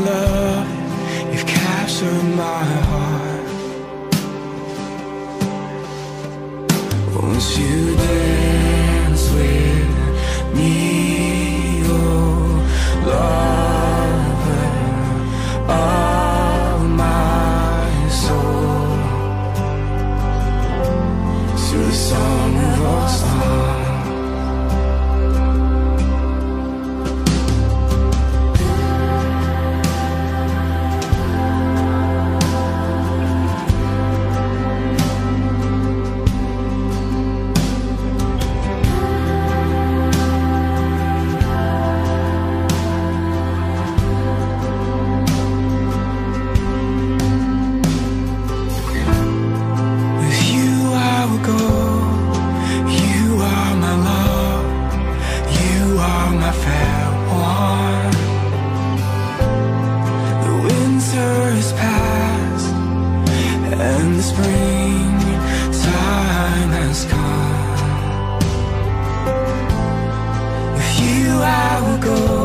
have I will go.